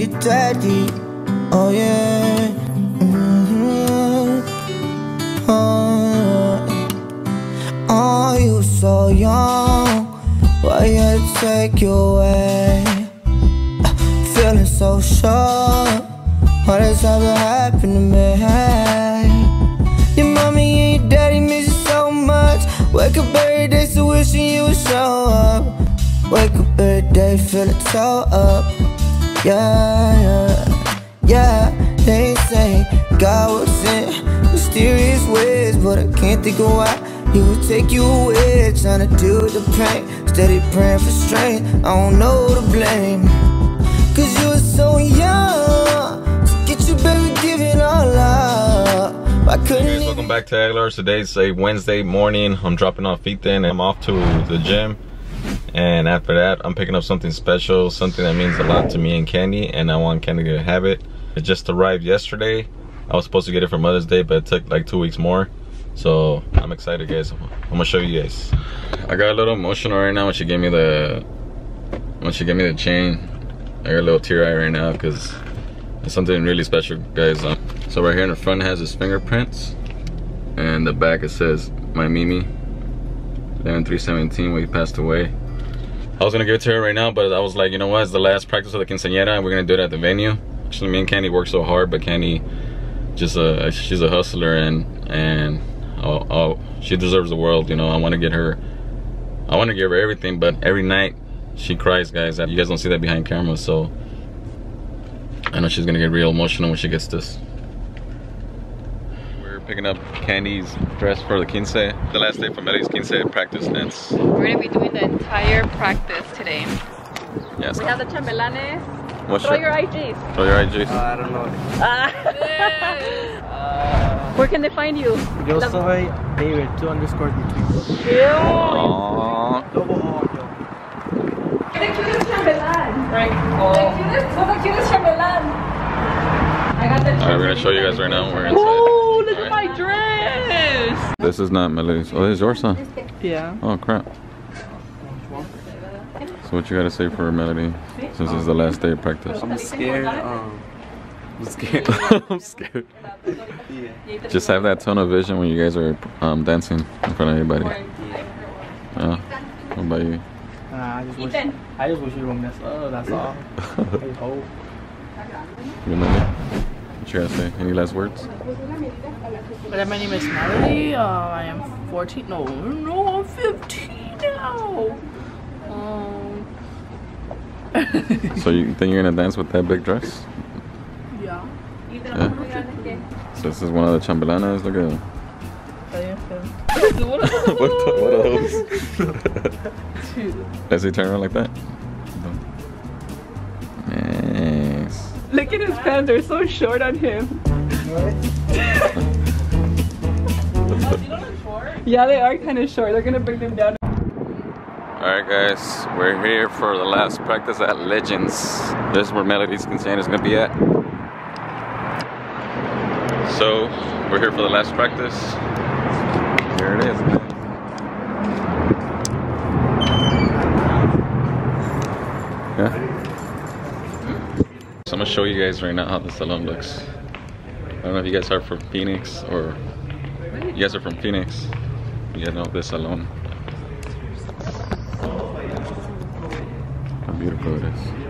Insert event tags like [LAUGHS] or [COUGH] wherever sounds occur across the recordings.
your daddy. Oh yeah. Mm-hmm. Oh, oh, you so young. Why you take you away? Feeling so sure. Why this ever happened to me? Your mommy and your daddy miss you so much. Wake up every day so wishing you would show up. Wake up every day feeling so up. Yeah, yeah, yeah. They say God works in mysterious ways, but I can't think of why He would take you away. Trying to deal with the pain, steady praying for strength. I don't know to blame. Cause you were so young to get you, baby, giving it all up. Why couldn't Hey guys, welcome back to Aguilar's. Today's a Wednesday morning. I'm dropping off Ethan and I'm off to the gym. And after that, I'm picking up something special, something that means a lot to me and Candy, and I want Candy to have it. It just arrived yesterday. I was supposed to get it for Mother's Day, but it took like two weeks more. So I'm excited, guys. I'm gonna show you guys. I got a little emotional right now when she gave me the when she gave me the chain. I got a little tear eye right now because it's something really special, guys. Um, so right here in the front has his fingerprints, and the back it says my Mimi. Then 317 when he passed away. I was gonna give it to her right now, but I was like, you know what? It's the last practice of the quinceañera, and we're gonna do it at the venue. Actually, me and Candy work so hard, but Candy just uh, she's a hustler, and and oh, oh, she deserves the world. You know, I want to get her. I want to give her everything, but every night she cries, guys. You guys don't see that behind camera, so I know she's gonna get real emotional when she gets this. We're picking up Candy's dress for the quince. The last day for Mary's quince practice dance. We're gonna be doing the entire practice today. Yes. We have the chambelanes. What's Throw your, your IGs. throw your IGs. Uh, I don't know. Ah. [LAUGHS] Where can they find you? Yo La- soy David, two underscores between. Aww. Double O. The cutest chambelan. Right. The oh, cutest, who's the cutest chambelan? I got the Alright, we're gonna show you guys right now. We're inside. Oh, look at Alright. my dress. This is not Melody's. Oh, this is yours, huh? Yeah. Oh crap. So what you gotta say for Melody? Since it's the last day of practice. I'm scared. Um, I'm scared. [LAUGHS] I'm scared. yeah. Just have that tunnel vision when you guys are um, dancing in front of everybody. Yeah. What about you? Nah, I just wish. I just wish you wouldn't mess up. That's all. [LAUGHS] I hope. You Melody? What you gotta say? Any last words? But my name is Melody. Uh, I am 14. No, no, I'm 15 now. Um. So you think you're gonna dance with that big dress? yeah. Yeah. So this is one of the chambelanas. Look at am [LAUGHS] what, the, what are those? Does he turn around like that? Look at his pants, they're so short on him. [LAUGHS] yeah, they are kind of short. They're gonna bring them down. Alright guys, we're here for the last practice at Legends. This is where Melody's Quinceañera is gonna be at. So, we're here for the last practice. Here it is. Yeah. I'm gonna show you guys right now how the salon looks. I don't know if you guys are from Phoenix or you guys are from Phoenix. You know this salon. How beautiful it is.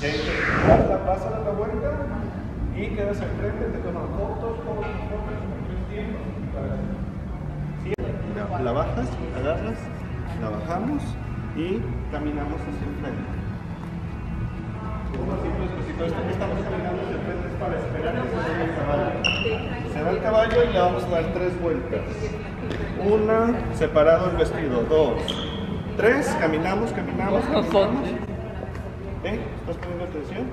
Y ahí te das la vuelta, y quedas enfrente, te toman fotos, todos los fotos, tiempo, la, la bajas, agarras, la bajamos, y caminamos hacia el frente. Estamos caminando hacia el frente es para esperar que se vaya el caballo. Se va el caballo y le vamos a dar tres vueltas. Una, separado el vestido. Dos, tres, caminamos, caminamos, caminamos. ¿Eh? ¿Estás poniendo atención?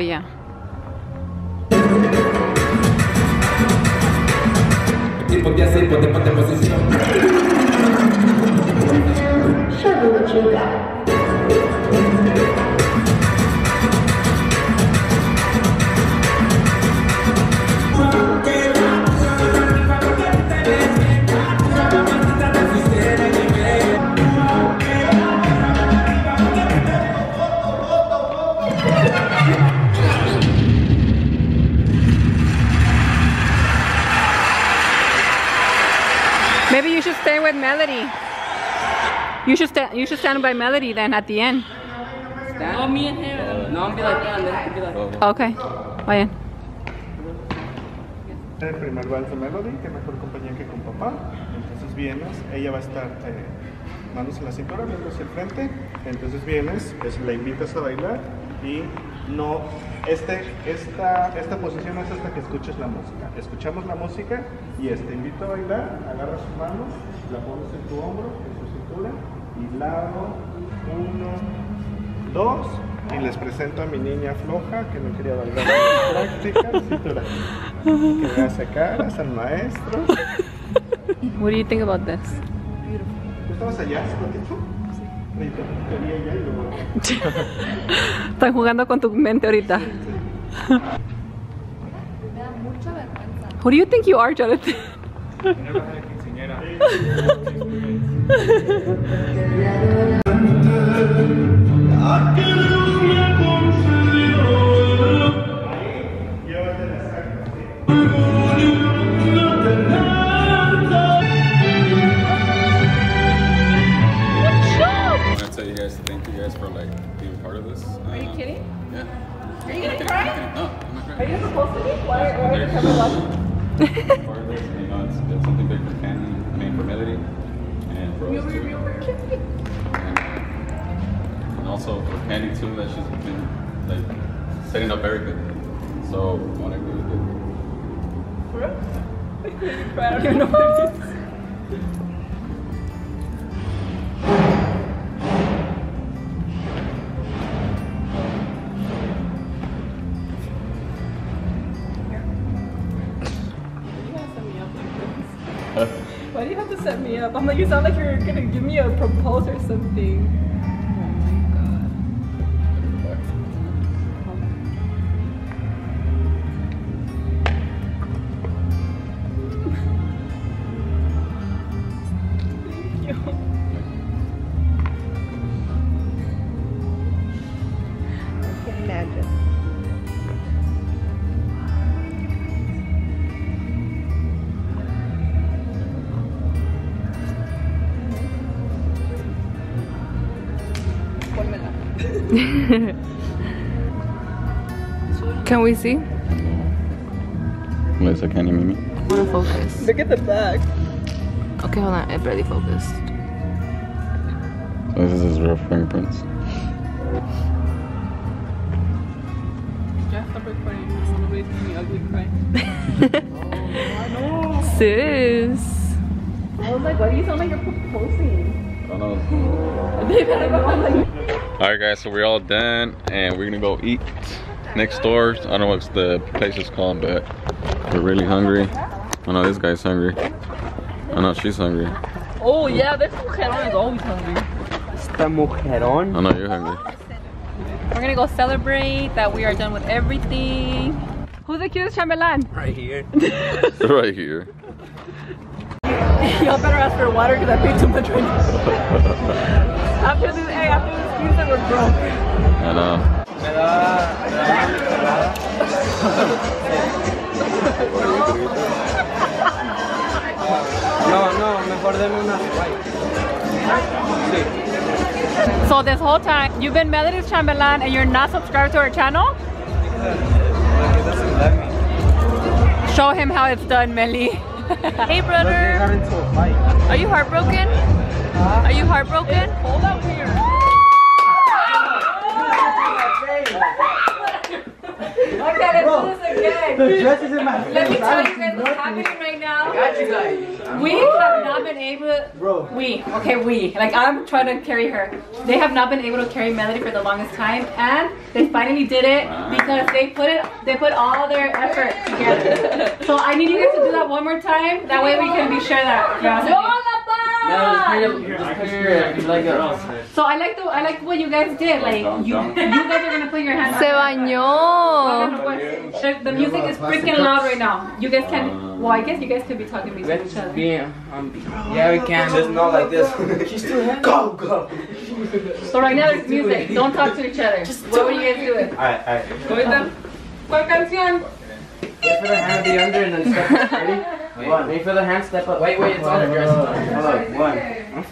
Oh, yeah. Tipo que así, ponte, ponte en posición. Maybe Melody. You should stand. You should stand by Melody then at the end. Oh, me and him. No, I'm be like that. be like. Okay. Vayan. El primer vals de Melody, que mejor compañía que con papá. Entonces vienes, ella va a estar eh, manos en la cintura, viendo hacia el frente. Entonces vienes, es- la invitas a bailar y no, este, esta, esta posición es hasta que escuches la música. Escuchamos la música y este, invito a bailar, agarras sus manos, la pones en tu hombro, en su cintura y lado, uno, dos. Y les presento a mi niña floja que no quería bailar en práctica, cintura. Que me hace caras al maestro. What do you think about this? ¿Tú estabas allá hace ratito? Están jugando con tu mente ahorita. Who do you think you are, Jonathan? [LAUGHS] also for Candy too, that she's been like setting up everything. So I want to agree with it. I don't know what it is. Why do you have to set me up? I'm like, you sound like you're gonna give me a proposal or something. [LAUGHS] Can we see? Wait, so can you meet me? I wanna focus. Look at the back. Okay, hold on, it barely focused. Oh, this is his real fingerprints. Yeah, stop recording. This little baby's making me ugly cry. [LAUGHS] oh, no. Sis. I was like, why do you sound like you're proposing? I don't know. [LAUGHS] Alright guys, so we're all done and we're gonna go eat next door. I don't know what the place is called, but we're really hungry. I know this guy's hungry. I know she's hungry. Oh yeah, this mujerón is always hungry. Esta mujerón. I know you're hungry. We're gonna go celebrate that we are done with everything. Who's the cutest chambelán? Right here. [LAUGHS] [LAUGHS] right here. Y'all better ask for water because I paid too much right [LAUGHS] after this, hey, after we're broke. I know. No, no, mejor deme una So this whole time, you've been Melody's chambelán and you're not subscribed to our channel? Show him how it's done, Melly. [LAUGHS] hey, brother. got into a. Are you heartbroken? Are you heartbroken? Hold up here. Okay, let's do this again. The dress is in my Let me tell you guys what's happening right now. We have not been able Bro. we, okay, we, like I'm trying to carry her. They have not been able to carry Melody for the longest time and they finally did it because they put it, they put all their effort together. [LAUGHS] so I need you guys to do that one more time. That way we can be sure that. So I like the, I like what you guys did. Like you, you guys are gonna put your hands. Se bañó. The, the music is freaking loud right now. You guys can. Well, I guess you guys could be talking between each other. Um, yeah, we can. Just not like this. [LAUGHS] She's too heavy. Go, go. So right now there's music. Don't talk to each other. Just What were you guys doing? Alright, alright. Go with them. ¿Cuál canción? Wait for the hand under and then step up. [LAUGHS] Ready? One. Wait for the hand step up. Wait, wait, it's on the dress. Hold on. One.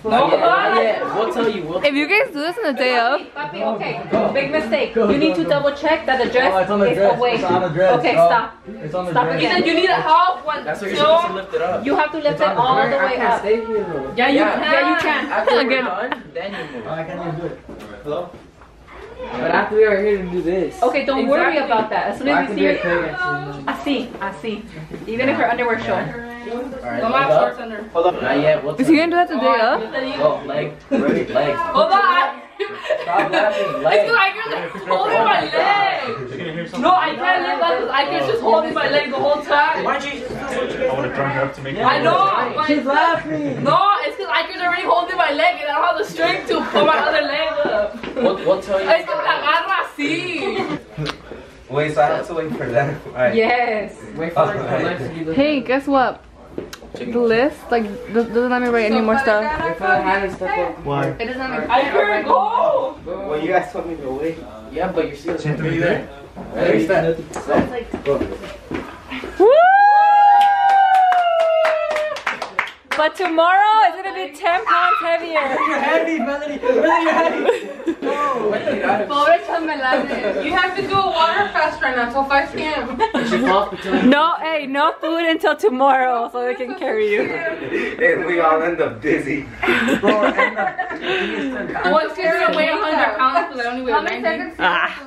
No, Yeah, we'll tell you. We'll If you guys do this on the day of, Papi, okay. Big mistake. You need to double check that the oh, dress Oh, it's on the is dress. away. It's on the dress. Okay, Oh. stop. It's on the Stop dress. again. You need help. One, That's what you're two. supposed to lift it up. You have to lift It's it on the all the way I can't up. stay here. Yeah, you can. Yeah, you can. After we're [LAUGHS] Again. done, then you move. Oh, I can't even do it. Hello? But after we are here to do this. Okay, don't worry about that. As soon as can we do see it her. I see, I see. Even if her underwear show. Alright, Don't leg up. shorts under. Hold up. Not yet. We'll is he gonna do that the day of? Go, leg. Ready? Leg. [LAUGHS] Hold on. Stop laughing. It's oh, Leg. because I can holding my leg. No, I can't live that because I can just holding my leg the whole time. Why? I want to drum her up to make I know. but- She's laughing. No, it's because I can already holding my leg and I don't have the strength to put my other leg up. We'll, we'll tell you. Es que me agarra así. [LAUGHS] Wait, so I have to wait for that. [LAUGHS] Alright. Yes. Wait for the legs to be lifted. Hey, guess what? The list like does- doesn't let me write any more stuff. Wait for the hand and step up. Why? It doesn't make I heard go. Well, you guys told me to wait. Yeah, but you're still. Are you there? Ready? Step. Woo! But tomorrow is gonna be 10 pounds heavier. You're heavy, Melody. Melody, you're heavy. Pobre chambelán. You have to do a water fast right now until 5 p.m. She falls between. No, hey, no food until tomorrow so they can carry you. And we all end up dizzy. Bro, end up. Once you're gonna weigh 100 pounds because I only weigh How many 90. seconds? Ah.